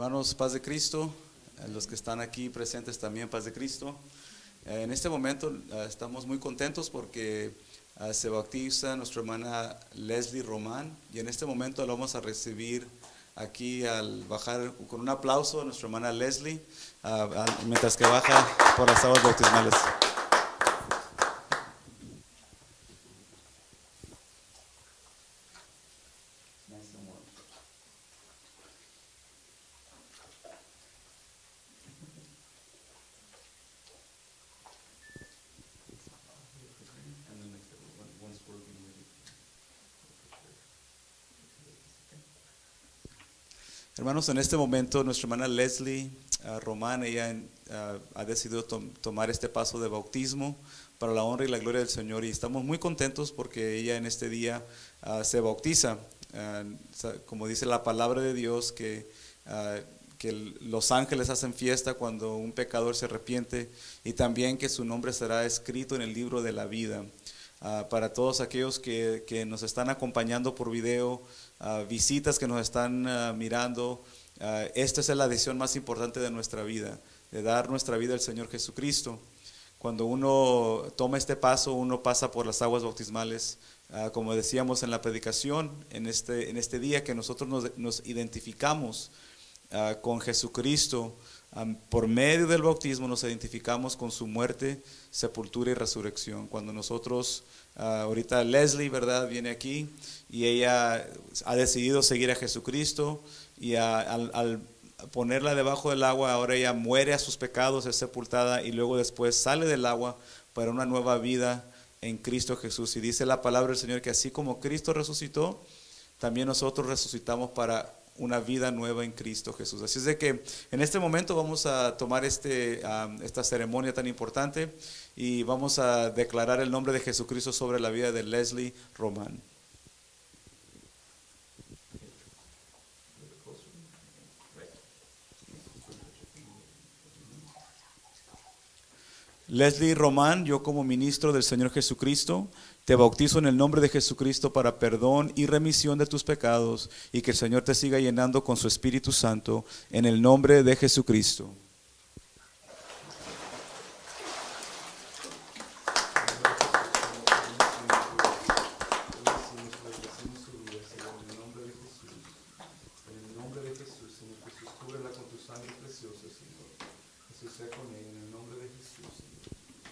Hermanos, paz de Cristo, los que están aquí presentes también, paz de Cristo. Eh, en este momento eh, estamos muy contentos porque eh, se bautiza nuestra hermana Leslie Román y en este momento la vamos a recibir aquí al bajar con un aplauso a nuestra hermana Leslie ah, ah, mientras que baja por las aguas bautismales. Hermanos, en este momento nuestra hermana Leslie uh, Román, ella uh, ha decidido tom tomar este paso de bautismo para la honra y la gloria del Señor y estamos muy contentos porque ella en este día uh, se bautiza, como dice la palabra de Dios, que, que los ángeles hacen fiesta cuando un pecador se arrepiente y también que su nombre será escrito en el libro de la vida. Para todos aquellos que, que nos están acompañando por video, visitas que nos están ah, mirando. Ah, esta es la decisión más importante de nuestra vida, de dar nuestra vida al Señor Jesucristo. Cuando uno toma este paso, uno pasa por las aguas bautismales, ah, como decíamos en la predicación, en este, en este día que nosotros nos, nos identificamos con Jesucristo. Por medio del bautismo nos identificamos con su muerte, sepultura y resurrección. Cuando nosotros, ahorita Leslie, ¿verdad? Viene aquí y ella ha decidido seguir a Jesucristo y al, ponerla debajo del agua, ahora ella muere a sus pecados, es sepultada y luego después sale del agua para una nueva vida en Cristo Jesús. Y dice la palabra del Señor que así como Cristo resucitó, también nosotros resucitamos para una vida nueva en Cristo Jesús. Así es de que en este momento vamos a tomar este, esta ceremonia tan importante y vamos a declarar el nombre de Jesucristo sobre la vida de Leslie Román. Leslie Román, yo como ministro del Señor Jesucristo, te bautizo en el nombre de Jesucristo para perdón y remisión de tus pecados y que el Señor te siga llenando con su Espíritu Santo en el nombre de Jesucristo.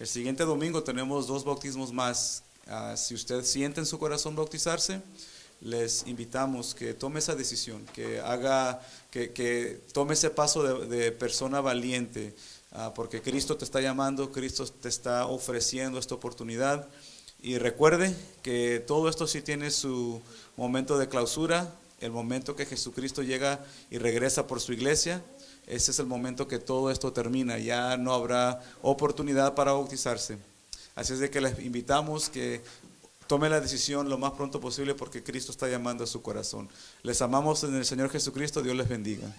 El siguiente domingo tenemos dos bautismos más. Ah, si usted siente en su corazón bautizarse, les invitamos que tome esa decisión, que haga, que, tome ese paso de, persona valiente, ah, porque Cristo te está llamando, Cristo te está ofreciendo esta oportunidad. Y recuerde que todo esto sí tiene su momento de clausura, el momento que Jesucristo llega y regresa por su iglesia, ese es el momento que todo esto termina, ya no habrá oportunidad para bautizarse. Así es de que les invitamos que tome la decisión lo más pronto posible porque Cristo está llamando a su corazón. Les amamos en el Señor Jesucristo, Dios les bendiga.